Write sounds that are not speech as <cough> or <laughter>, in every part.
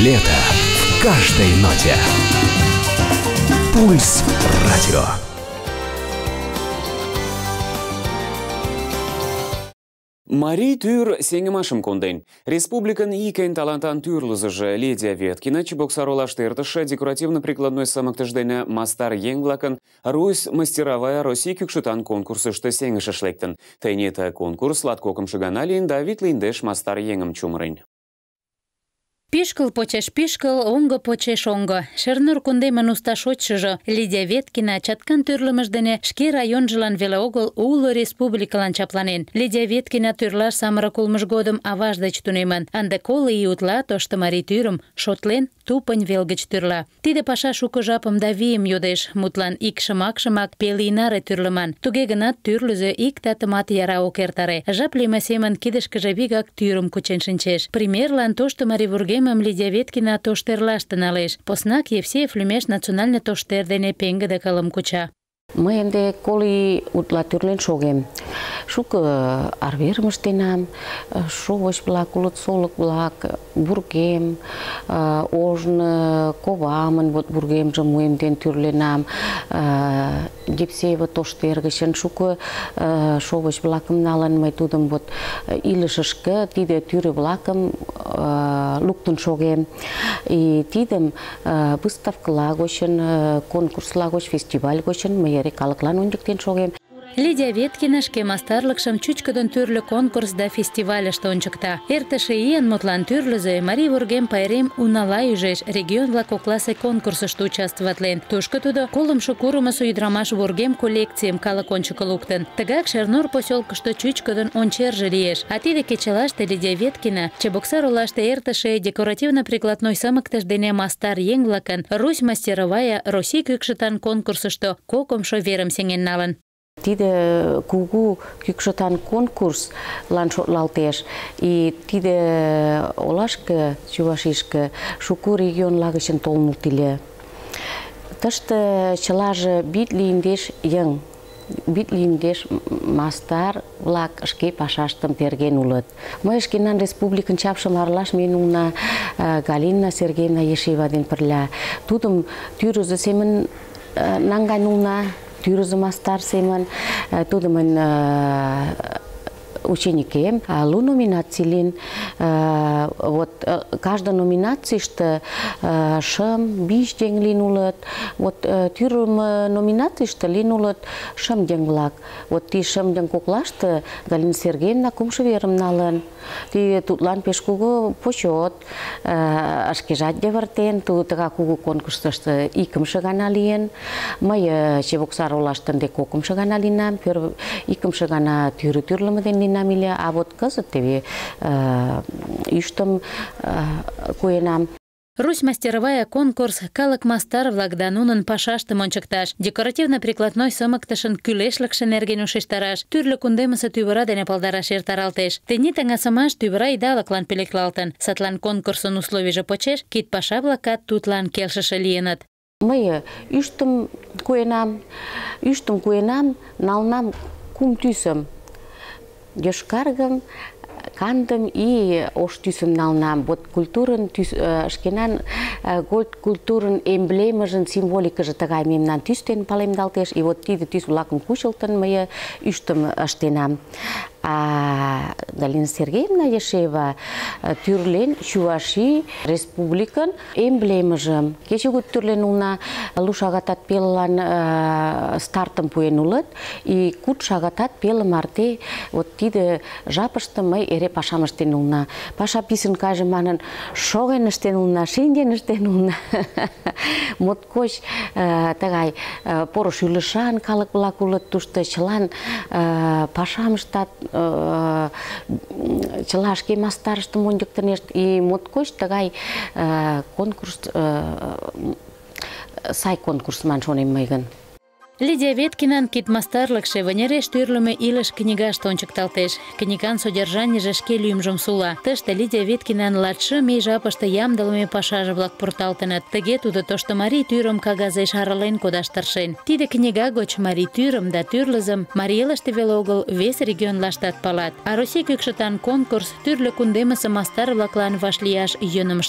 Лето в каждой ноте. Пульс радио. Мари тюр сеңімашым кондайн. Республикан икен талантан тюрлызыжы Ледия Веткина чебоксаролаштыртышы декоративно-прикладной самактыждайны мастар еңглакын Русь мастеровая Россия күкшытан конкурсышты сеңіші шлектін. Тайнеті конкурс латкокым лейн Давид Линдеш мастар еңім чумырын. Пишкал почеш пишкал, онго почеш онго. Шернур кундемын уста шочшыжо Лидия Веткина чаткан тӱрлымыж дене шке районжылан веле огыл уло республикылан чапланен. Лидия Веткина тӱрлаш самырык улмыж годым аваж деч тунемын. Ынде коло ий утла тошто марий тӱрым шотлен тупынь вел гыч тӱрла. Тиде паша шуко жапым да вийым йодеш, мутлан ик шымак-шымак пел ий наре тӱрлыман. Туге гынат тӱрлызӧ ик татымат яра ок эртаре. Жап лийме семын кидышкыже вигак тӱрым кучен шинчеш. Примерлан тошто марий вургем Емым Лидия Веткина тоштерлаште налеш. Поснак Евсеев лӱмеш национальный тоштер дене пеҥгыде кылым куча. Мый ынде коли утла тӱрлен шогем. Шуко арверым ыштенам, шовыч-влак, улыт солык-влак, вургем, ожно ковамын вот вургемжым уэмден тӱрленам, Евсеева тоштер гычын шуко шовыч-влакым налын мый тудым вот илышышке тиде тӱрӧ-влакым луктын шогем. И тидым выставкыла гочын, конкурсла гоч, фестиваль калыклан ончыктен шогем. Лидия Веткина шке мастарлыкшым чӱчкыдын тӱрлӧ конкурс да фестивальыште ончыкта. Эртыше ийын мутлан тӱрлызӧ Марий вургем пайрем унала ӱжеш, регион-влак кокласе конкурсышто участвоватлен. Тушко тудо колымшо курымысо ӱдырамаш вургем коллекцийым калык ончыко луктын. Тыгак Шернур поселкышто чӱчкыдын ончерже лиеш. А тиде кечылаште Лидия Веткина Чебоксар олаште эртыше декоративно-прикладной сымыктыш дене мастар еҥ-влакын Русь мастеровая Россий кӱкшытан конкурсышто кокымшо верым сеҥен налын. Тиде кугу кӱкшытан конкурслан шотлалтеш. И тиде олашке, Чувашишке, шуко регионла гычын толыныт ыле. Тыште чылаже бит лийындеш еҥ, бит лийындеш мастар-влак шке пашаштым терген улыт. Мый шкенан республикын чапшым аралаш миен улна Галина Сергеевна Ешева ден пырля. Тудым тӱрысӧ семын наҥгайын улна тӱрзӧ мастар семын тудымын ученикем лу номинаций лин вот каждый номинацийыште шым биш лийын улыт вот тӱрым номинацийыште лийын улыт шым еҥ-влак вот ти шым еҥ коклаште галина сергеевна кумшо верым налын ти тудлан пеш кугу почет шкежат йывыртен тудо тыгак кугу конкурсышто икымше гана лийын мый чебоксар олаште ынде кокымшо гана лийынам икымше гана дене намиля, а вот кызыт теве ӱштым куэнам. Русь мастеровая конкурс калык мастар-влак да нунын пашаштым ончыкташ, декоративно-прикладной сымыктышын кӱлешлыкше нерген ушештараш, тӱрлӧ кундемысе тӱвыра дене палдараш эртаралтеш. Тений таҥасымаш тӱвыра идалыклан пӧлеклалтын. Садлан конкурсын условийже почеш кид паша-влакат тудлан келшыше лийыныт. Мый ӱштым куэнам, ӱштым куэнам, налнам кум тӱсым йошкаргым кандым и ош тӱсым налнам. Вот культурын тӱс, шкенан гольд культурын эмблемыжын символикыже тыгай мемнан тӱс дене палемдалтеш. И вот тиде тӱс-влакым кучылтын мый ӱштым ыштенам. А Галина Сергеевна Ешева тӱрлен Чуваши республикын эмблемыжым. Кечыгут тӱрлен улна лу шагатат пелылан стартым пуэн улыт. И куд шагатат пеле марте вот тиде жапыште мый эре пашам ыштен улна. Паша писын кайже манын, шоген ыштен улна, шинчен ыштен улна. Моткоч <laughs> тыгай поро шӱлышан калык-влак улыт тушто чылан пашам ыштат, чыла шке мастарыштым ончыктынешт и моткоч тыгай конкурс сай конкурс ман шонем мый. Лидия Веткинан кидмастарлыкше вынереш тӱрлымӧ илыш книгаште ончыкталтеш. Книган содержанийже шке лӱмжым сула. Тыште Лидия Веткинан латшым ий жапыште ямдылыме пашаже-влак пурталтыныт. Тыге тудо тошто марий тӱрым кагазеш арален кодаш тыршен. Тиде книга гоч марий тӱрым да тӱрлызым марий элыште веле огыл вес регионлаштат палат. А Россий кӱкшытан конкурс тӱрлӧ кундемысе мастар-влаклан вашлияш йӧным.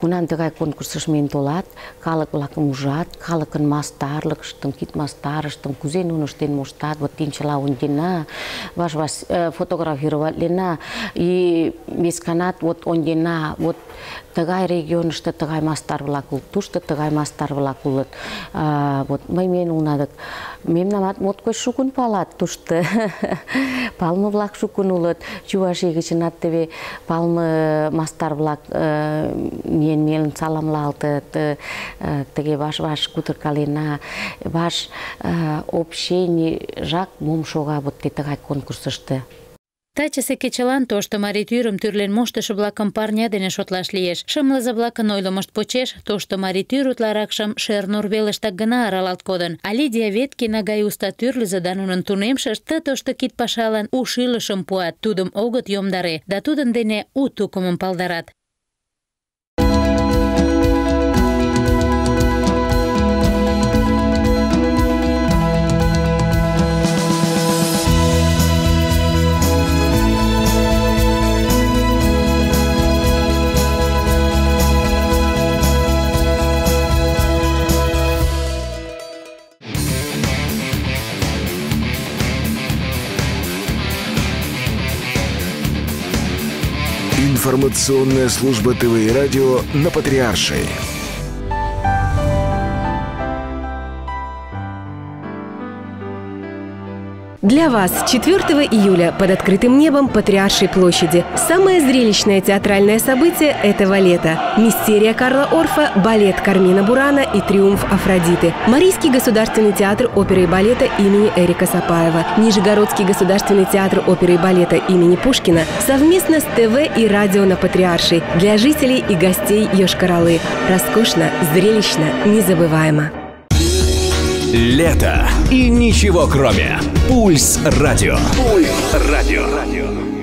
Кунан тыгай конкурсыш миен толат, калык-влакым ужат, калыкын мастарлыкыштым, кид мастарыштым, кузе нуно ыштен моштат, вот тин чыла ончена, ваш-ваш э, фотографироватлена, и весканат вот ончена, вот тыгай регионышто тыгай мастар-влак улыт, тушто тыгай мастар-влак улыт. Вот мый миен улна мемнамат моткоч шукын палат тушто. <laughs> Палме-влак шукын улыт. Чуваший гычынат теве палме мастар-влак миен миен саламлалтыт, тыге ваш-ваш кутыркалена, ваш общений жак мом шога вот тыгай конкурсышто. Тачысе кечылан тошто марий тӱрым тӱрлен моштышо-влакым парня дене шотлаш лиеш. Шымлызо-влакын ойлымышт почеш тошто марий тӱр утларакшым Шернур велыштак гына аралалт кодын. А Лидия Веткина гай уста тӱрлызӧ да нунын ты тошто кид пашалан у шӱлышым пуат, тудым огыт йомдаре да тудын дене у тукымым палдарат. Информационная служба ТВ и радио на Патриаршей. Для вас 4 июля под открытым небом Патриаршей площади самое зрелищное театральное событие этого лета. Мистерия Карла Орфа, балет Кармина Бурана и Триумф Афродиты. Марийский государственный театр оперы и балета имени Эрика Сапаева. Нижегородский государственный театр оперы и балета имени Пушкина совместно с ТВ и радио на Патриаршей для жителей и гостей Йошкар-Олы. Роскошно, зрелищно, незабываемо. Лето и ничего кроме. Пульс радио. Пульс радио.